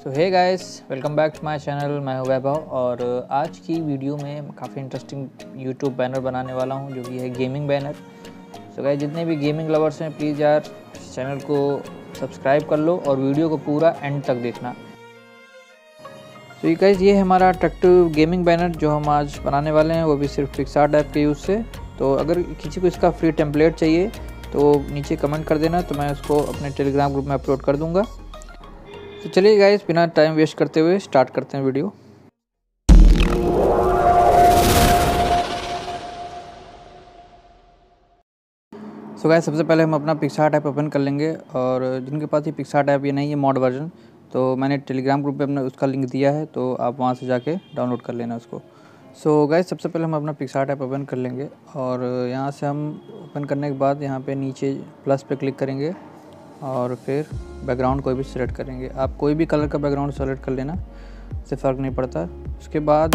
So hey guys welcome back to my channel मैं हूँ वैभव और आज की वीडियो में काफ़ी इंटरेस्टिंग यूट्यूब बैनर बनाने वाला हूँ, जो कि है गेमिंग बैनर सो गाइस जितने भी गेमिंग लवर्स हैं प्लीज़ यार चैनल को सब्सक्राइब कर लो और वीडियो को पूरा एंड तक देखना. तो ये गाइस ये हमारा अट्रैक्टिव गेमिंग बैनर जो हम आज बनाने वाले हैं, वो भी सिर्फ़ पिक्सार्ट ऐप के यूज़ से. तो अगर किसी को इसका फ्री टेम्पलेट चाहिए तो नीचे कमेंट कर देना तो मैं उसको अपने टेलीग्राम ग्रुप में अपलोड कर दूँगा. तो चलिए गाइस बिना टाइम वेस्ट करते हुए स्टार्ट करते हैं वीडियो सो गाइस सबसे पहले हम अपना पिक्सार्ट ऐप ओपन कर लेंगे और जिनके पास ये पिक्सार्ट ऐप ये नहीं है मॉड वर्जन तो मैंने टेलीग्राम ग्रुप पे अपना उसका लिंक दिया है तो आप वहाँ से जाके डाउनलोड कर लेना उसको। सो so गाइस सबसे पहले हम अपना पिक्सार्ट ऐप ओपन कर लेंगे और यहाँ से हम ओपन करने के बाद यहाँ पे नीचे प्लस पे क्लिक करेंगे। और फिर बैकग्राउंड कोई भी सिलेक्ट करेंगे। आप कोई भी कलर का बैकग्राउंड सेलेक्ट कर लेना, इससे फ़र्क नहीं पड़ता। उसके बाद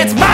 it's mind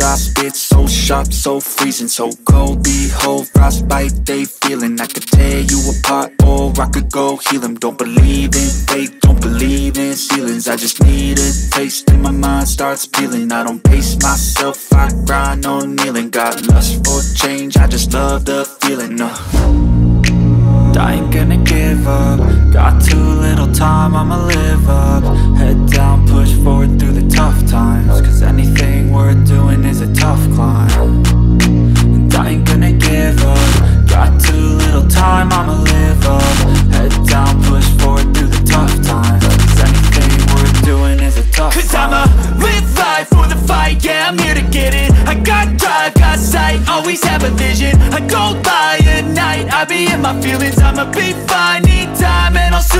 I spit, so sharp, so freezing So cold, behold, frostbite they feeling. I could tear you apart or I could go heal them Don't believe in fate, don't believe in ceilings I just need a taste and my mind starts peeling. I don't pace myself, I grind on kneeling. Got lust for change, I just love the feeling uh. I ain't gonna give up. Got too little time, I'ma live up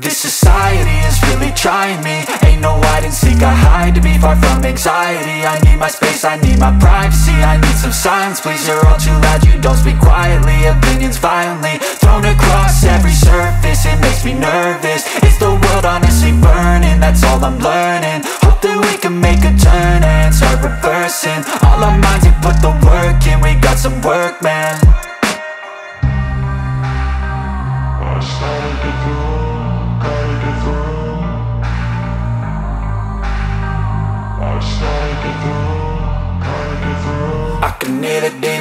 this society is really trying me. Ain't no hide and seek, I hide to be far from anxiety. I need my space, I need my privacy I need some silence, please, you're all too loud You don't speak quietly, opinions violently Thrown across every surface, it makes me nervous. It's the world honestly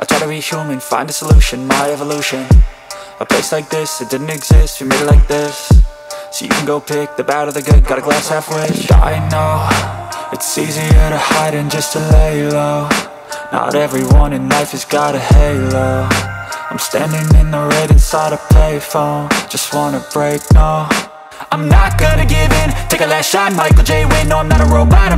I try to be human, find a solution, my evolution. A place like this, it didn't exist, we made it like this. So you can go pick the bad or the good, got a glass half wish. I know, it's easier to hide than just to lay low. Not everyone in life has got a halo. I'm standing in the red inside a payphone. Just wanna break, no. I'm not gonna give in. Take a last shot, Michael J. Win No, I'm not a robot, I'm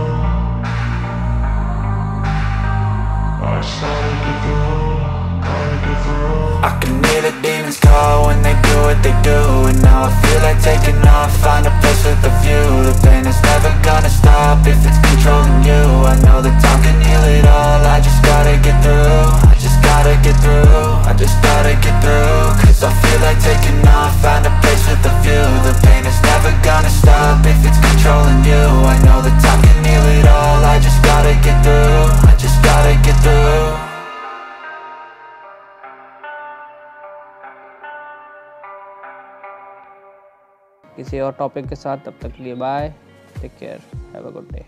I can hear the demons call when they do what they do And now I feel like taking off, किसी और topic के साथ, तब तक के लिए bye take care have a good day